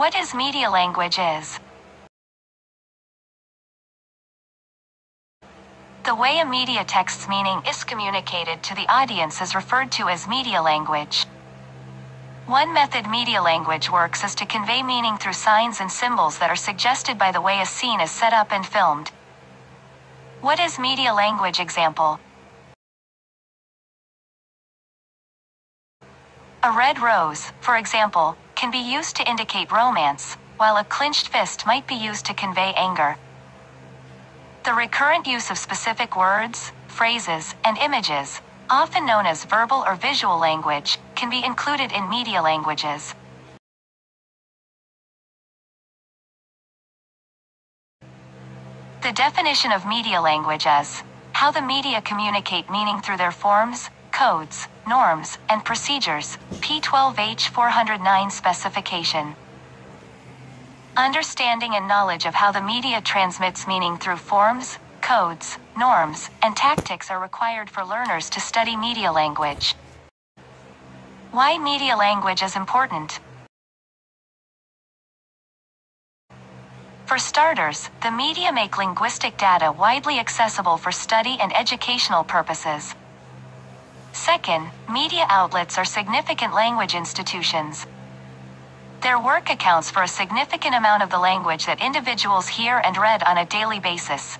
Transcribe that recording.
What is media language is? The way a media text's meaning is communicated to the audience is referred to as media language. One method media language works is to convey meaning through signs and symbols that are suggested by the way a scene is set up and filmed. What is media language example? A red rose, for example, can be used to indicate romance, while a clenched fist might be used to convey anger. The recurrent use of specific words, phrases, and images, often known as verbal or visual language, can be included in media languages. The definition of media language is how the media communicate meaning through their forms, codes, norms, and procedures. P12H 409 specification. Understanding and knowledge of how the media transmits meaning through forms, codes, norms, and tactics are required for learners to study media language. Why media language is important? For starters, the media make linguistic data widely accessible for study and educational purposes. Second, media outlets are significant language institutions. Their work accounts for a significant amount of the language that individuals hear and read on a daily basis.